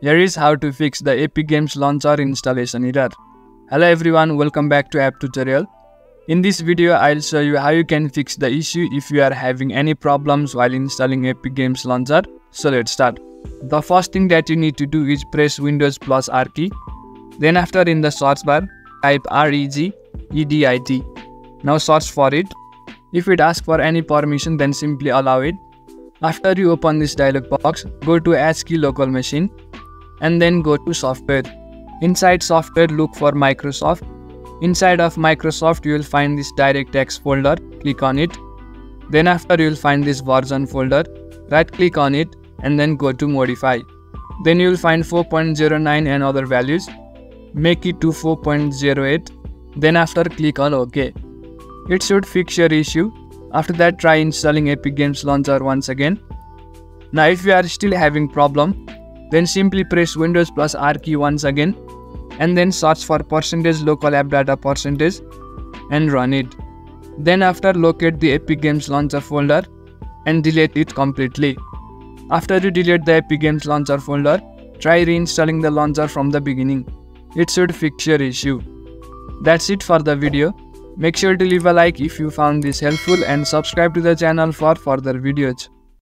Here is how to fix the Epic Games Launcher installation error. Hello everyone, welcome back to app tutorial. In this video, I'll show you how you can fix the issue if you are having any problems while installing Epic Games Launcher. So let's start. The first thing that you need to do is press Windows plus R key. Then after in the search bar, type R-E-G-E-D-I-T. Now search for it. If it asks for any permission, then simply allow it. After you open this dialog box, go to HKEY local machine and then go to software. Inside software look for Microsoft. Inside of Microsoft you will find this DirectX folder, click on it. Then after you will find this version folder, right click on it and then go to modify. Then you will find 4.09 and other values. Make it to 4.08. Then after click on OK. It should fix your issue. After that try installing Epic Games Launcher once again. Now if you are still having problem, then simply press Windows plus R key once again and then search for percentage local app data percentage and run it. Then after locate the Epic Games Launcher folder and delete it completely. After you delete the Epic Games Launcher folder, try reinstalling the launcher from the beginning. It should fix your issue. That's it for the video. Make sure to leave a like if you found this helpful and subscribe to the channel for further videos.